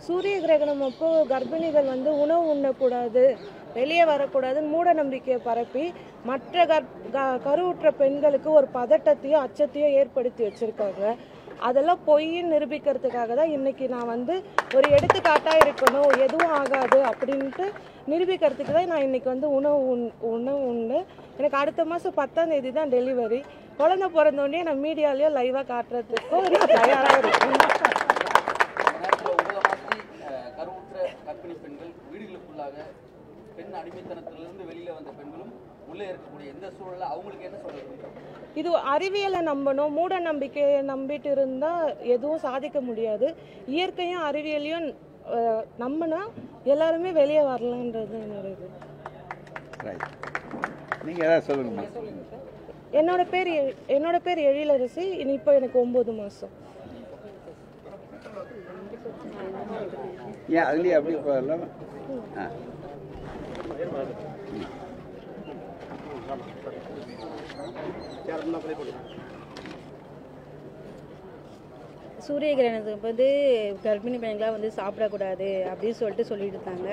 சூரிய கிரகணம் அப்போ கர்ப்பிணிகள் வந்து உணவு உண்ணக்கூடாது வெளியே வரக்கூடாதுன்னு மூட நம்பிக்கையை பரப்பி மற்ற கர் க- கருவுற்ற பெண்களுக்கு ஒரு பதட்டத்தையும் அச்சத்தையும் ஏற்படுத்தி வச்சிருக்காங்க. அதெல்லாம் பொய்ன்னு நிரூபிக்கிறதுக்காக தான் இன்னைக்கு நான் வந்து ஒரு எடுத்துக்காட்டாக இருக்கணும் எதுவும் ஆகாது அப்படின்ட்டு நிரூபிக்கிறதுக்கு தான் நான் இன்னைக்கு வந்து உணவு உண் உணவு உண்டு எனக்கு அடுத்த மாதம் பத்தாம் தேதி தான் டெலிவரி. குழந்தை பிறந்தோடனே நான் மீடியாலேயோ லைவாக காட்டுறதுக்கும் தயாராக இருக்கேன். அடிமைத்தனத்திலிருந்து வெளியில வந்த பெண்களும் உள்ளே இருக்கக்கூடிய எந்த சூழல்ல அவங்களுக்கு என்ன சொல்றது இது அறிவியலை நம்பணும் மூட நம்பிக்கையை நம்பிட்டு இருந்தா எதுவும் சாதிக்க முடியாது. இயற்கையும் அறிவியலையும் நம்பினா எல்லாருமே வெளியே வரலான்றது என்னோட இது. நீங்கள் ஏதாவது சொல்லுங்கம்மா. என்னோட பேர் எ- என்னோட பேர் எழிலரசி. இனி இப்போ எனக்கு ஒன்பது மாசம். ஏன் அதுலேயே அப்படியே போகலாம் ஆ. சூரிய கிரகணத்துக்கு வந்து கர்ப்பிணி பெண்களாக வந்து சாப்பிடக்கூடாது அப்படின்னு சொல்லிட்டு சொல்லிட்டு இருந்தாங்க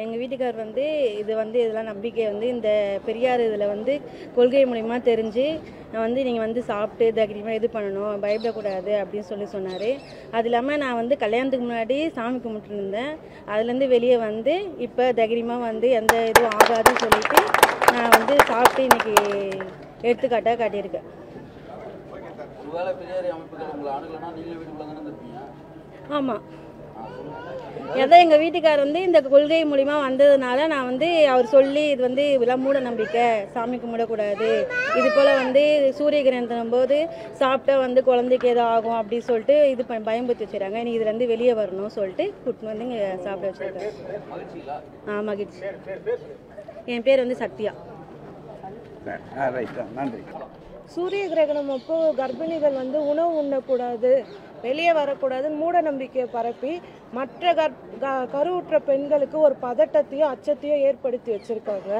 எங்கள் வீட்டுக்கார் வந்து இது வந்து இதெல்லாம் நம்பிக்கை வந்து இந்த பெரியார் இதில் வந்து கொள்கை மூலிமா தெரிஞ்சு நான் வந்து நீங்கள் வந்து சாப்பிட்டு தைரியமாக இது பண்ணணும் பயப்படக்கூடாது அப்படின்னு சொல்லி சொன்னார். அது இல்லாமல் நான் வந்து கல்யாணத்துக்கு முன்னாடி சாமி கும்பிட்டு இருந்தேன் அதுலேருந்து வெளியே வந்து இப்போ தைரியமாக வந்து எந்த இதுவும் ஆகாதுன்னு சொல்லிட்டு நான் வந்து சாப்பிட்டு இன்னைக்கு எடுத்துக்காட்டாக காட்டியிருக்கேன். ஒருவேளை பெரியாரி அமைப்புகள் உங்களை அணுகலன்னா நீங்களும் வீட்டுக்குள்ள தானே இருப்பீங்க ஆமாம் அதான் எங்கள் வீட்டுக்கார் வந்து இந்த கொள்கை மூலிமா வந்ததுனால நான் வந்து அவர் சொல்லி இது வந்து இதெல்லாம் மூட நம்பிக்கை சாமி கும்பிடக்கூடாது இது போல் வந்து சூரிய கிரகணத்தின் போது சாப்பிட்டா வந்து குழந்தைக்கு ஏதோ ஆகும் அப்படின்னு சொல்லிட்டு இது ப- பயம்புத்தி வச்சுறாங்க நீ இதுலேருந்து வெளியே வரணும் சொல்லிட்டு கூட்டின்னு வந்து இங்கே சாப்பிட வச்சுருக்காங்க ஆ மகிழ்ச்சி. என் பேர் வந்து சத்யா. ஆ ரைட் நன்றி. சூரிய கிரகணம் அப்போ கர்ப்பிணிகள் வந்து உணவு உண்ணக்கூடாது வெளியே வரக்கூடாது மூட நம்பிக்கையை பரப்பி மற்ற கர் க- கருவுற்ற பெண்களுக்கு ஒரு பதட்டத்தையும் அச்சத்தையும் ஏற்படுத்தி வச்சிருக்காங்க.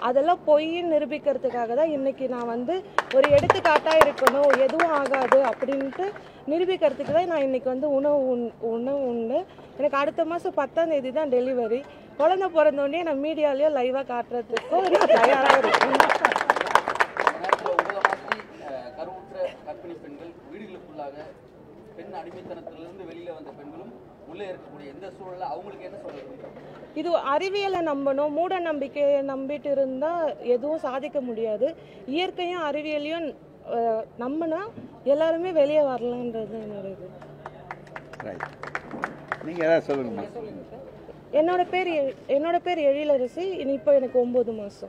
அதெல்லாம் பொய்ன்னு நிரூபிக்கிறதுக்காக தான் இன்னைக்கு நான் வந்து ஒரு எடுத்துக்காட்டாக இருக்கணும் எதுவும் ஆகாது அப்படின்ட்டு நிரூபிக்கிறதுக்கு தான் நான் இன்னைக்கு வந்து உணவு உண் உணவு உண்டு எனக்கு அடுத்த மாதம் பத்தாம் தேதி தான் டெலிவரி. குழந்தை பிறந்தோடனே நான் மீடியாலேயோ லைவாக காட்டுறதுக்கும் நான் தயாராக இருக்கேன் அடிமைத்தனத்திலிருந்து வெளியில வந்த பெண்களும் உள்ளே இருக்கக்கூடிய எந்த சூழல்ல அவங்களுக்கு என்ன சொல்றது இது அறிவியலை நம்பணும் மூட நம்பிக்கையை நம்பிட்டு இருந்தா எதுவும் சாதிக்க முடியாது. இயற்கையும் அறிவியலையும் நம்பினா எல்லாருமே வெளியே வரலான்றது என்னோட இது. நீங்கள் ஏதாவது சொல்லுங்கம்மா. என்னோட பேர் எ- என்னோட பேர் எழிலரசி. இனி இப்போ எனக்கு ஒன்பது மாசம்.